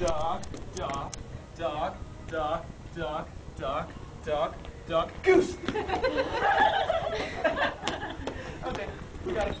duck, duck, duck, duck, duck, duck, duck, duck, goose. okay, we got it.